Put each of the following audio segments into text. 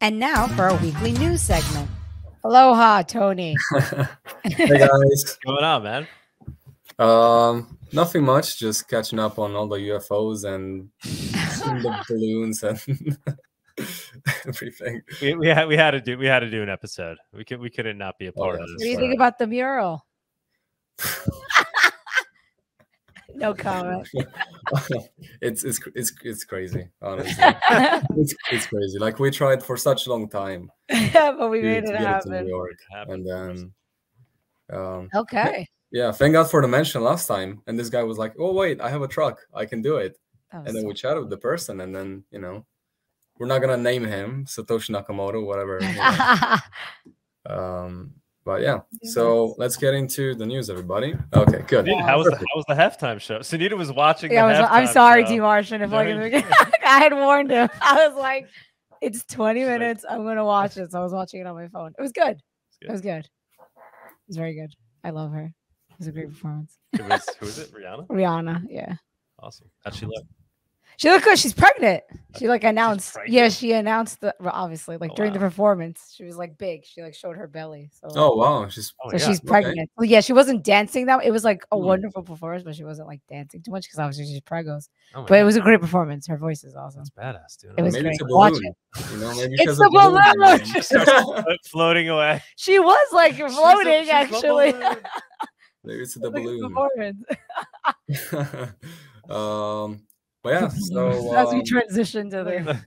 And now for our weekly news segment. Aloha, Tony. hey guys. What's going on, man? Um, nothing much. Just catching up on all the UFOs and the balloons and everything. We, we had we had to do we had to do an episode. We could we couldn't not be a part yeah. of What this. do you think about the mural? No comment. it's it's it's it's crazy, honestly. it's it's crazy. Like we tried for such a long time yeah, but we to, made it get it New happen. York, and then um, Okay. yeah, thank God for the mention last time. And this guy was like, "Oh wait, I have a truck. I can do it." And then so- we chatted with the person, and then you know, we're not gonna name him Satoshi Nakamoto, whatever. you know. um, but yeah, so let's get into the news, everybody. Okay, good. Sunita, how was the, how was the halftime show? Sunita was watching. yeah, I the was, I'm sorry, show. D. Martian. If No, I, can, I had warned him. I was like, it's 20 She's like- minutes. I'm going to watch it. So I was watching it on my phone. It was good. good. It was good. It was very good. I love her. It was a great performance. It was who was it? Rihanna. Rihanna. Yeah. Awesome. How'd she look? She looked good. She's pregnant. She like announced. Yeah, she announced the well, obviously like Oh, during the performance. She was like big. She like showed her belly. So Oh wow, she's Oh, so yeah. she's okay. pregnant. Well, yeah, she wasn't dancing that. It was like a Hmm. wonderful performance, but she wasn't like dancing too much because obviously she's pregos. Oh my But it was a great performance. Her voice is awesome. that's badass, dude. It was maybe great. it's a Watch balloon. it. You know, maybe It's the a balloon. balloon. She starts flo- floating away. She was like She's a- floating she's actually. balloon. maybe it's the the balloon. performance. um, but yeah, so As we um, transition to the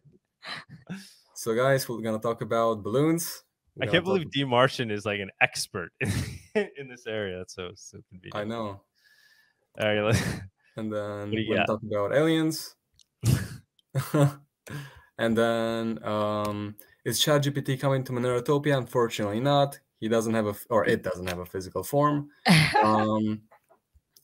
so guys, we're gonna talk about balloons. We're I can't talk- believe D. Martian is like an expert in, in this area. That's so so convenient. I know. All right, let- And then we're gonna talk about aliens. and then um, is ChatGPT coming to Monerotopia? Unfortunately, not. He doesn't have a, or it doesn't have a physical form. um,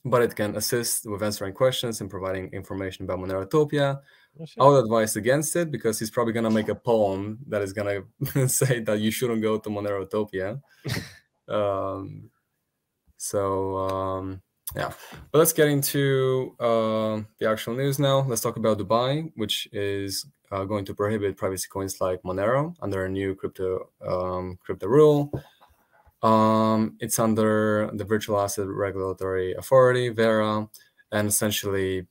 but it can assist with answering questions and providing information about Monerotopia. Oh. I would advise against it because he's probably gonna make a poem that is gonna say that you shouldn't go to Monerotopia. um, so um, yeah, but let's get into uh, the actual news now. Let's talk about Dubai, which is uh, going to prohibit privacy coins like Monero under a new crypto um, crypto rule. Um, it's under the Virtual Asset Regulatory Authority (VARA), and essentially,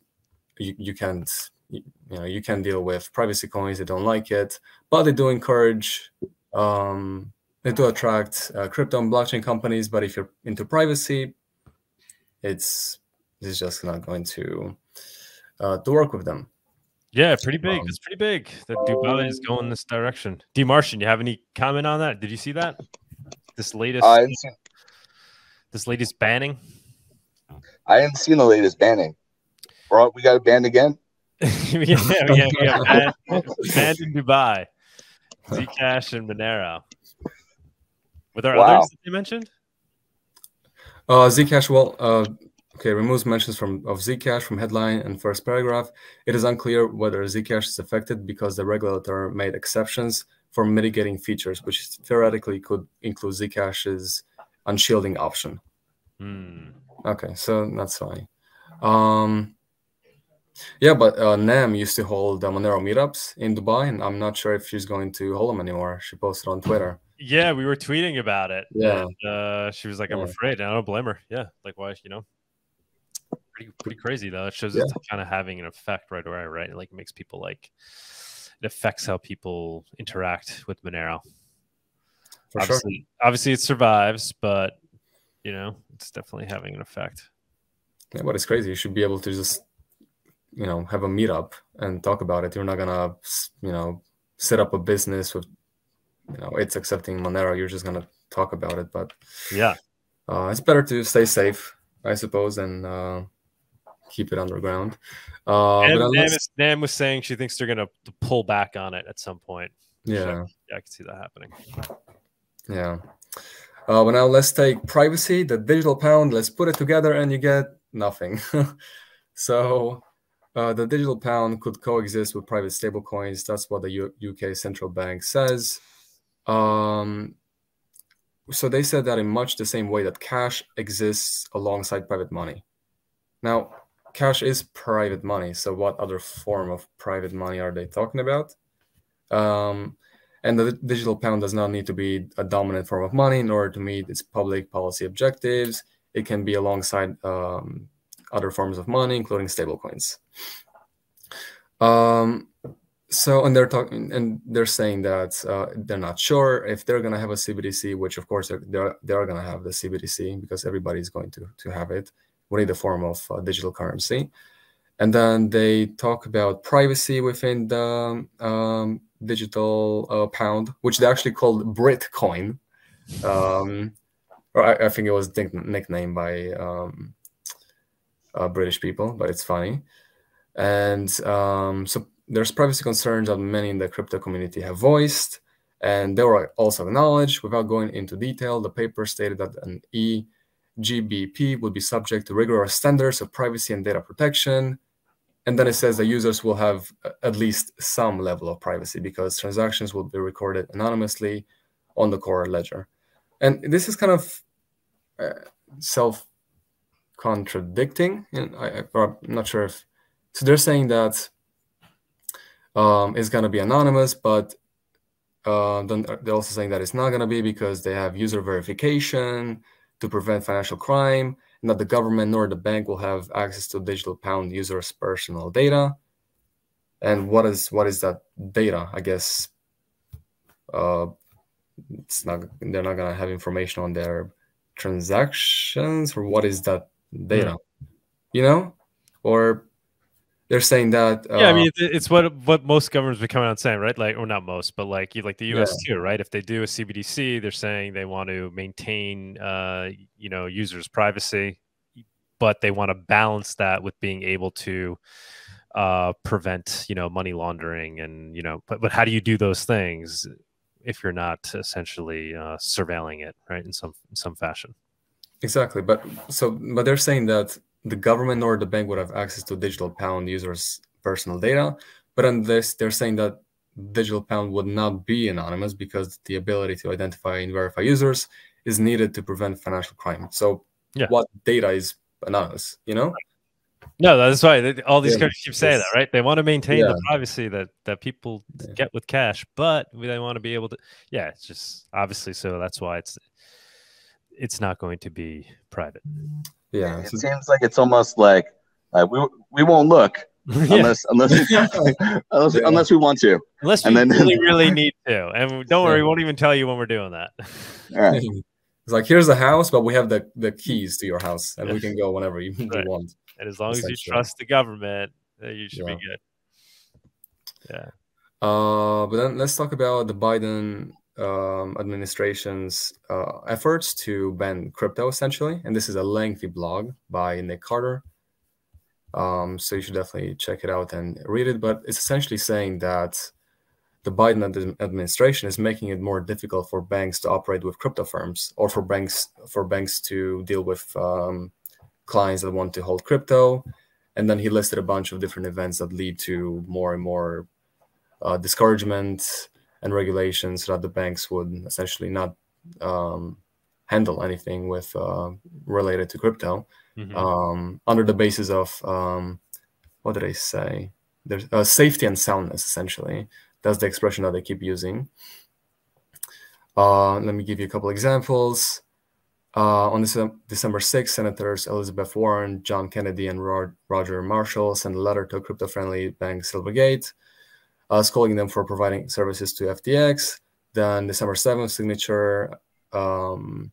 you, you can't you know you can deal with privacy coins. They don't like it, but they do encourage. Um, they do attract uh, crypto and blockchain companies, but if you're into privacy, it's it's just not going to uh, to work with them. Yeah, pretty big. Um, It's pretty big that Dubai is going this direction. D. Martian, you have any comment on that? Did you see that? This latest, I hadn't seen, this latest banning. I haven't seen the latest banning. Bro, we got it banned again. yeah, yeah, yeah, yeah. Banned, banned in Dubai. Zcash and Monero. Were there Wow. others that you mentioned? Uh, Zcash, well, uh, okay, removes mentions from of Zcash from headline and first paragraph. It is unclear whether Zcash is affected because the regulator made exceptions for mitigating features, which theoretically could include Zcash's unshielding option. Hmm. Okay, so that's fine. Um, yeah, but uh, Nam used to hold the Monero meetups in Dubai, and I'm not sure if she's going to hold them anymore. She posted on Twitter. Yeah, we were tweeting about it. Yeah. and, uh, she was like, "I'm Yeah. afraid." And I don't blame her. Yeah, like why? You know, pretty pretty crazy though. It shows Yeah. it's kind of having an effect right away, right? It, like makes people like it affects how people interact with Monero. For sure. obviously, obviously it survives, but you know, it's definitely having an effect. Yeah, but it's crazy. You should be able to just, you know, have a meetup and talk about it. You're not gonna, you know, set up a business with, you know, it's accepting Monero. You're just gonna talk about it. But Yeah, uh, it's better to stay safe, I suppose, and uh, keep it underground. Uh, and but Nam, is, Nam was saying she thinks they're gonna pull back on it at some point. yeah, Yeah, I can see that happening. yeah. Uh, but now let's take privacy, the digital pound. Let's put it together, and you get nothing. so uh, the digital pound could coexist with private stablecoins. That's what the U- UK central bank says. Um, so they said that in much the same way that cash exists alongside private money. Now, cash is private money. So what other form of private money are they talking about? Um, and the digital pound does not need to be a dominant form of money in order to meet its public policy objectives. It can be alongside um, other forms of money, including stablecoins. Um, so, and they're talking, and they're saying that uh, they're not sure if they're going to have a CBDC, which of course they're they're, they're going to have the CBDC because everybody's going to to have it. We need a form of uh, digital currency, and then they talk about privacy within the um, digital uh, pound, which they actually called Britcoin. Um, or I, I, think it was nicknamed by um, uh, British people, but it's funny. And um, so there's privacy concerns that many in the crypto community have voiced, and they were also acknowledged. Without going into detail, the paper stated that an eGBP will be subject to rigorous standards of privacy and data protection. And then it says that users will have at least some level of privacy because transactions will be recorded anonymously on the core ledger. And this is kind of uh, self contradicting. And I, am not sure if so. They're saying that um, it's going to be anonymous, but uh, then they're also saying that it's not going to be because they have user verification to prevent financial crime, and that the government nor the bank will have access to digital pound users' personal data. And what is what is that data? I guess uh, it's not. They're not going to have information on their transactions, or what is that data? Mm. You know, or they're saying that. Uh, yeah, I mean, it's what what most governments be coming out saying, right? Like, or not most, but like like the U.S. Yeah. too, right? If they do a CBDC, they're saying they want to maintain, uh, you know, users' privacy, but they want to balance that with being able to uh, prevent, you know, money laundering, and you know, but but how do you do those things if you're not essentially uh, surveilling it, right, in some in some fashion? Exactly, but so but they're saying that the government or the bank would have access to digital pound users' personal data. But on this, they're saying that digital pound would not be anonymous because the ability to identify and verify users is needed to prevent financial crime. So, yeah. what data is anonymous? You know. No, that's why all these yeah, countries keep saying that, right? They want to maintain yeah. the privacy that that people yeah. get with cash, but they want to be able to. Yeah, it's just obviously so. That's why it's it's not going to be private. Yeah, it seems like it's almost like uh, we we won't look unless unless unless, yeah. unless we want to. Unless we then, really really need to, and don't worry, we won't even tell you when we're doing that. All right. It's like here's the house, but we have the, the keys to your house, and we can go whenever you, right. want. And as long as you trust the government, you should yeah. be good. Yeah. Uh, but then let's talk about the Biden um, administration's uh, efforts to ban crypto, essentially. And this is a lengthy blog by Nick Carter. Um, so you should definitely check it out and read it. But it's essentially saying that the Biden administration is making it more difficult for banks to operate with crypto firms, or for banks for banks to deal with um, clients that want to hold crypto. And then he listed a bunch of different events that lead to more and more uh, discouragement and regulations that the banks would essentially not um, handle anything with uh, related to crypto mm-hmm. um, under the basis of um, what did I say? There's uh, safety and soundness. Essentially, that's the expression that they keep using. Uh, let me give you a couple examples. Uh, on December 6th, Senators Elizabeth Warren, John Kennedy, and Roger Marshall sent a letter to crypto-friendly bank Silvergate uh, scolding them for providing services to FTX. Then December 7th, Signature um,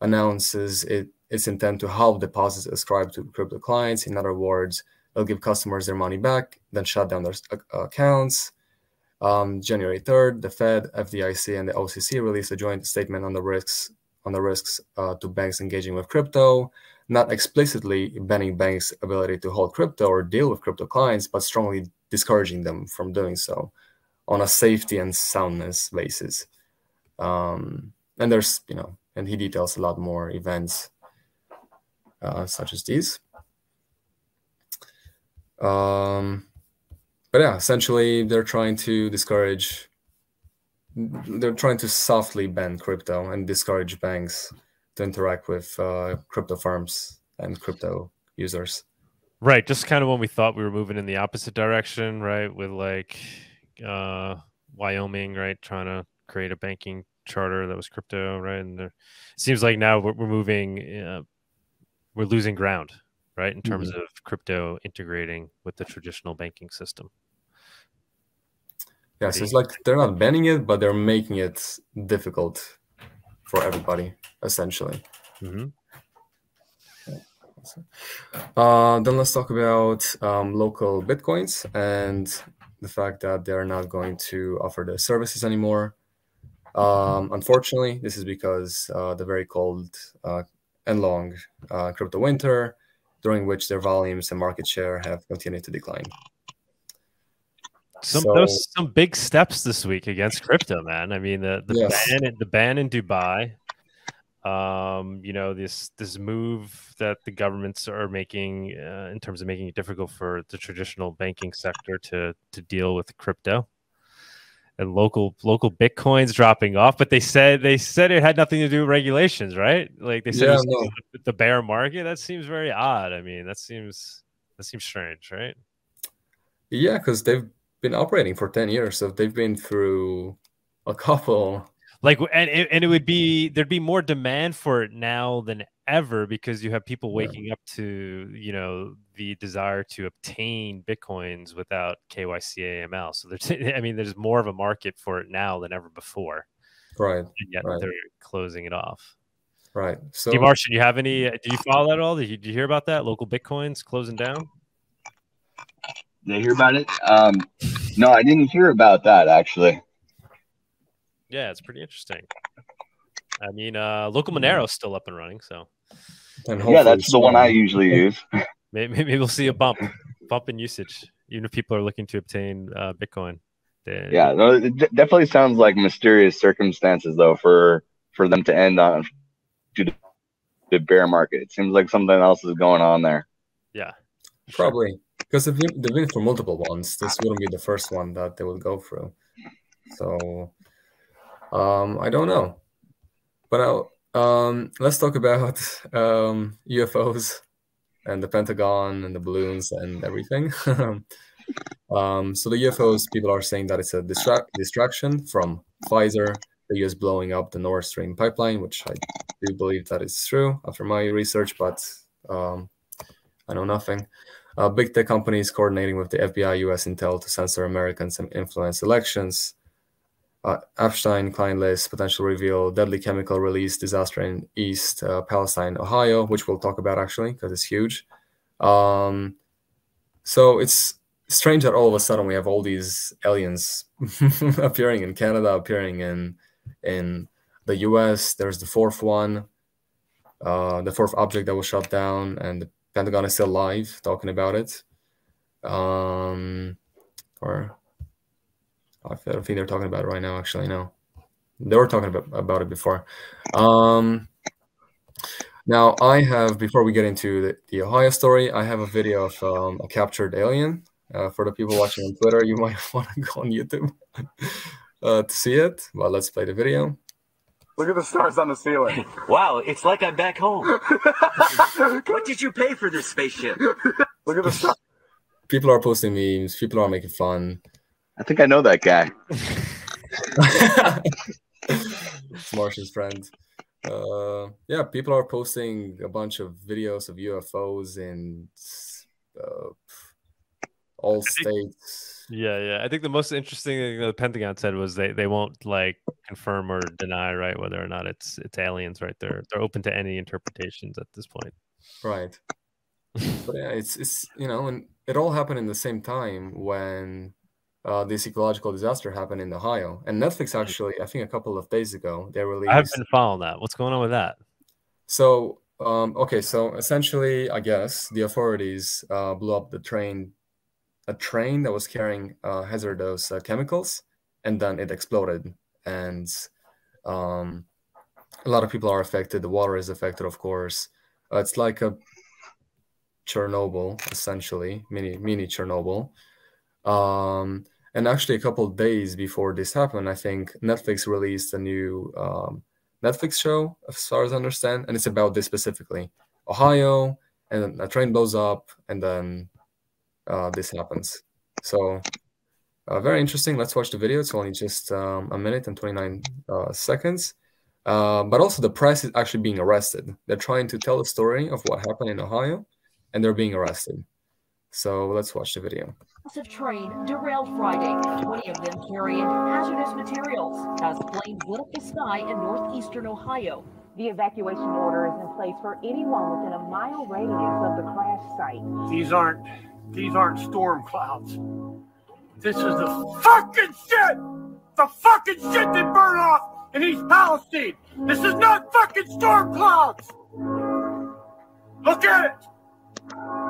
announces it, its intent to halve deposits ascribed to crypto clients. In other words, they'll give customers their money back, then shut down their accounts. Um, January 3rd, the Fed, FDIC, and the OCC released a joint statement on the risks on the risks uh, to banks engaging with crypto, not explicitly banning banks' ability to hold crypto or deal with crypto clients, but strongly discouraging them from doing so on a safety and soundness basis. Um, and there's, you know, and he details a lot more events uh, such as these. Um, but yeah, essentially they're trying to discourage, they're trying to softly ban crypto and discourage banks to interact with uh, crypto firms and crypto users. Right, just kind of when we thought we were moving in the opposite direction, right? With like uh Wyoming, right, trying to create a banking charter that was crypto, right? And there, it seems like now we're, we're moving, uh, we're losing ground, right, in terms Mhm. of crypto integrating with the traditional banking system. Yeah, so it's like they're not banning it, but they're making it difficult for everybody, essentially. hmm Uh, then let's talk about um, LocalBitcoins and the fact that they're not going to offer the services anymore. Um, unfortunately, this is because uh, the very cold uh, and long uh, crypto winter, during which their volumes and market share have continued to decline. Some So- those some big steps this week against crypto, man. I mean the the Yes. ban in- the ban in Dubai. Um, you know this this move that the governments are making uh, in terms of making it difficult for the traditional banking sector to to deal with crypto, and local LocalBitcoins dropping off. But they said they said it had nothing to do with regulations, right? Like they said, Yeah, no. the bear market. That seems very odd. I mean, that seems that seems strange, right? Yeah, because they've been operating for 10 years, so they've been through a couple. Like and it, and it would be there'd be more demand for it now than ever because you have people Yeah. waking up to you know the desire to obtain bitcoins without KYC AML. So there's I mean there's more of a market for it now than ever before, Right, and yet Right. they're closing it off. right. So Steve Martian, you have any? Do you follow that at all? Did you, did you hear about that? LocalBitcoins closing down. Did you hear about it? Um, no, I didn't hear about that actually. Yeah, it's pretty interesting. I mean, uh, LocalMonero's still up and running, so and Yeah, that's the one I usually use. maybe, maybe we'll see a bump, bump in usage, even if people are looking to obtain uh, Bitcoin. They- Yeah, no, it de- definitely sounds like mysterious circumstances though for for them to end on due to the- the bear market. It seems like something else is going on there. yeah. Probably because they've been, they've been for multiple ones. This wouldn't be the first one that they would go through. So, um, I don't know. But now, um, let's talk about um, UFOs and the Pentagon and the balloons and everything. um, so the UFOs, people are saying that it's a distra- distraction from Pfizer, the US blowing up the Nord Stream pipeline, which I do believe that is true after my research, but um, I know nothing. Uh, big tech companies coordinating with the FBI, US Intel to censor Americans and influence elections. Uh, Epstein client list potential reveal deadly chemical release disaster in East uh, Palestine, Ohio, which we'll talk about actually because it's huge. Um, so it's strange that all of a sudden we have all these aliens appearing in Canada, appearing in in the US. There's the fourth one, uh, the fourth object that was shot down, and the Pentagon is still live talking about it. Um, or I don't think they're talking about it right now. Actually, no, they were talking about, about it before. Um, now I have before we get into the, the Ohio story, I have a video of um, a captured alien. Uh, for the people watching on Twitter, you might want to go on YouTube uh, to see it. But let's play the video. Look at the stars on the ceiling. Wow, it's like I'm back home. what did you pay for this spaceship? Look at the stars. People are posting memes. People are making fun. I think I know that guy. it's Martian's friend. Uh, yeah, people are posting a bunch of videos of UFOs in uh, all states. Yeah, yeah. I think the most interesting thing the Pentagon said was they, they won't like confirm or deny right whether or not it's it's aliens. Right, they're they're open to any interpretations at this point. Right. But yeah, it's it's you know, and it all happened in the same time when uh, this ecological disaster happened in Ohio. And Netflix actually, I think a couple of days ago, they released. I have been following that. What's going on with that? So, um, okay, so essentially, I guess the authorities uh, blew up the train, a train that was carrying uh, hazardous uh, chemicals, and then it exploded. And um, a lot of people are affected. The water is affected, of course. Uh, it's like a Chernobyl, essentially, mini mini Chernobyl. Um, and actually, a couple days before this happened, I think Netflix released a new um, Netflix show, as far as I understand, and it's about this specifically. Ohio, and a train blows up, and then uh, this happens. So Uh, very interesting. Let's watch the video. It's only just um, a minute and 29 uh, seconds. Uh, but also, the press is actually being arrested. They're trying to tell the story of what happened in Ohio, and they're being arrested. So let's watch the video. Massive train derailed Friday. 20 of them carrying hazardous materials as flames lit up the sky in northeastern Ohio. The evacuation order is in place for anyone within a mile radius of the crash site. These aren't these aren't storm clouds. This is the fucking shit! The fucking shit that burned off in East Palestine! This is not fucking storm clouds! Look at it!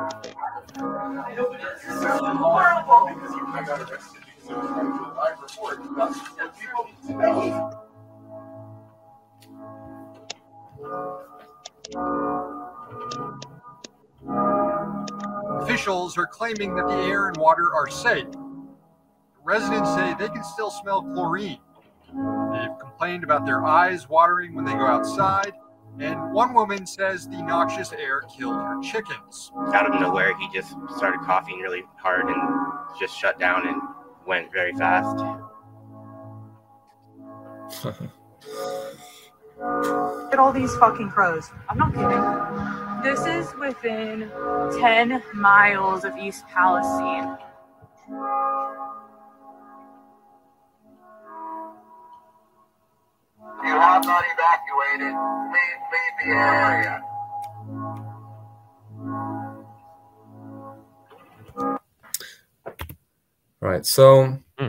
Officials are claiming that the air and water are safe. Residents say they can still smell chlorine. They've complained about their eyes watering when they go outside, and one woman says the noxious air killed her chickens. out of nowhere, he just started coughing really hard and just shut down and went very fast. at all these fucking crows. I'm not kidding. This is within 10 miles of East Palestine. You have not evacuated. Please leave the area. Right. So, Hmm.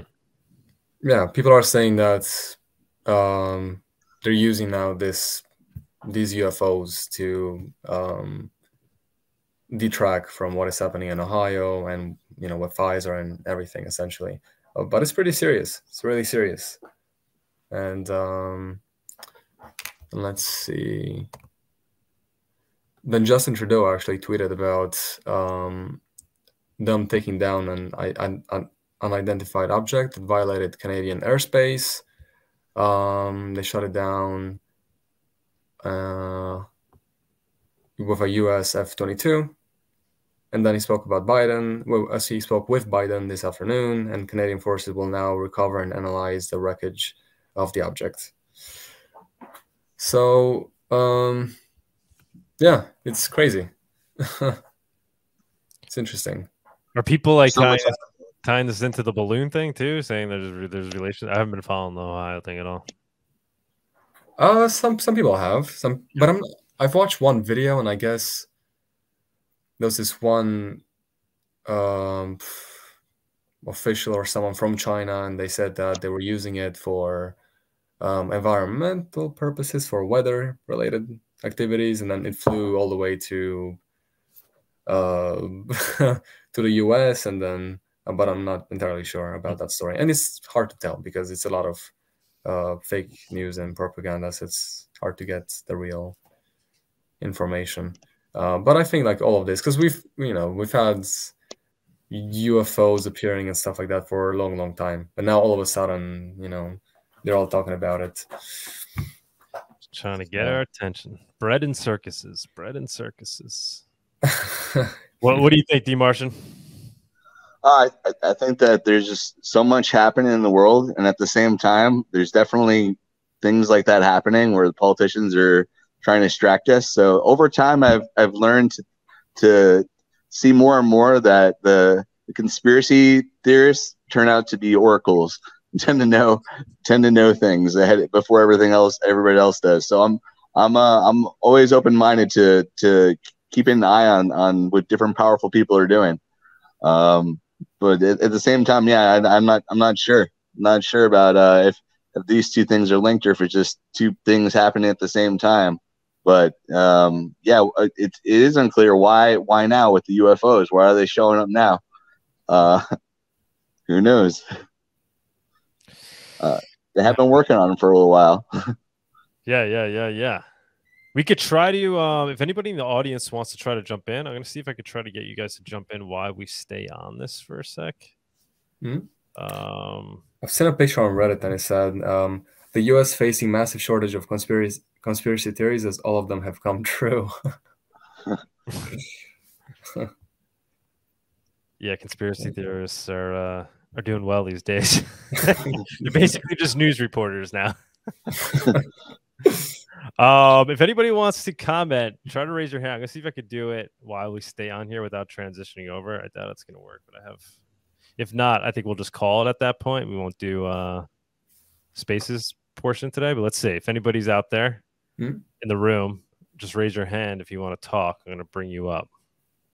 yeah, people are saying that um, they're using now this these UFOs to um, detract from what is happening in Ohio and you know with Pfizer and everything essentially. Uh, but it's pretty serious. It's really serious. And um, let's see. Then Justin Trudeau actually tweeted about um, them taking down an, an, an unidentified object that violated Canadian airspace. Um, they shut it down uh, with a US F 22. And then he spoke about Biden. Well, as he spoke with Biden this afternoon, and Canadian forces will now recover and analyze the wreckage of the object. So, um, yeah, it's crazy. it's interesting. Are people like So tying, this, tying this into the balloon thing too, saying there's there's relation? I haven't been following the Ohio thing at all. Uh, some some people have some, but I'm I've watched one video and I guess there was this one um official or someone from China and they said that they were using it for um, environmental purposes for weather related activities and then it flew all the way to uh to the US and then uh, but I'm not entirely sure about that story and it's hard to tell because it's a lot of uh, fake news and propaganda. So it's hard to get the real information. Uh, but I think like all of this, because we've you know we've had UFOs appearing and stuff like that for a long, long time, but now all of a sudden, you know, they're all talking about it. Trying to get our attention. Bread and circuses. Bread and circuses. what What do you think, D. Martian? Uh, I, I think that there's just so much happening in the world, and at the same time, there's definitely things like that happening where the politicians are trying to distract us. So over time, I've I've learned to, to see more and more that the, the conspiracy theorists turn out to be oracles and tend to know tend to know things ahead before everything else everybody else does. So I'm I'm uh, I'm always open minded to to keeping an eye on on what different powerful people are doing. Um, but at, at the same time, yeah, I, I'm not I'm not sure. Not sure about uh, if if these two things are linked or if it's just two things happening at the same time. But um, yeah, it, it is unclear why why now with the UFOs. Why are they showing up now? Uh, who knows? Uh, they have been working on them for a little while. Yeah, yeah, yeah, yeah. We could try to. Um, if anybody in the audience wants to try to jump in, I'm going to see if I could try to get you guys to jump in while we stay on this for a sec. Hmm? Um, I've seen a picture on Reddit and it said um, the U.S. facing massive shortage of conspiracy conspiracy theories as all of them have come true. yeah, conspiracy theorists are uh, are doing well these days. They're basically just news reporters now. um, if anybody wants to comment, try to raise your hand. I'm gonna see if I could do it while we stay on here without transitioning over. I doubt it's gonna work, but I have. If not, I think we'll just call it at that point. We won't do uh spaces portion today, but let's see if anybody's out there Hmm? in the room. Just raise your hand if you want to talk. I'm gonna bring you up.